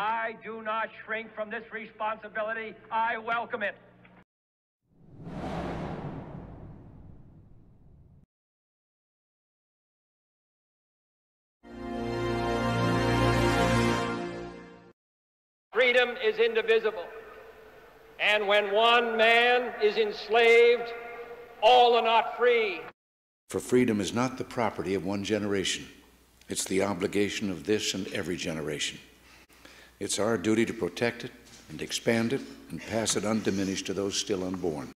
I do not shrink from this responsibility. I welcome it. Freedom is indivisible. And when one man is enslaved, all are not free. For freedom is not the property of one generation. It's the obligation of this and every generation. It's our duty to protect it and expand it and pass it undiminished to those still unborn.